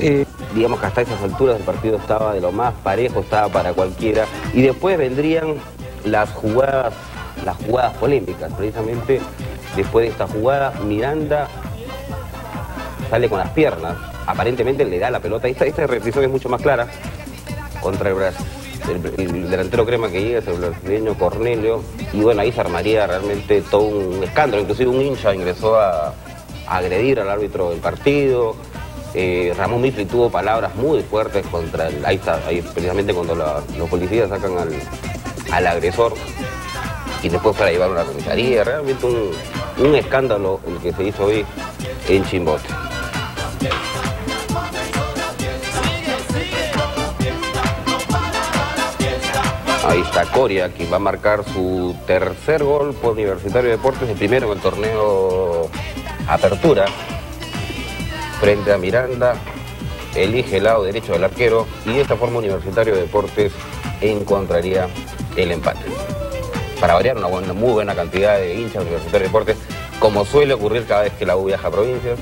Eh, digamos que hasta esas alturas el partido estaba de lo más parejo, estaba para cualquiera. Y después vendrían las jugadas, las jugadas polémicas. Precisamente después de esta jugada, Miranda sale con las piernas. Aparentemente le da la pelota. Esta, esta repetición es mucho más clara contra el Brasil. El, delantero crema que llega es el brasileño Cornelio. Y bueno, ahí se armaría realmente todo un escándalo. Inclusive un hincha ingresó a agredir al árbitro del partido. Eh, Ramón Mifli tuvo palabras muy fuertes contra el, ahí está, ahí precisamente cuando los policías sacan al, agresor y después para llevar una comisaría, realmente un, un escándalo el que se hizo hoy en Chimbote. Ahí está Coria, que va a marcar su tercer gol por Universitario de Deportes, el primero en el torneo Apertura frente a Miranda, elige el lado derecho del arquero y de esta forma Universitario de Deportes encontraría el empate. Para variar una muy buena cantidad de hinchas Universitario de Deportes, como suele ocurrir cada vez que la U viaja a provincias,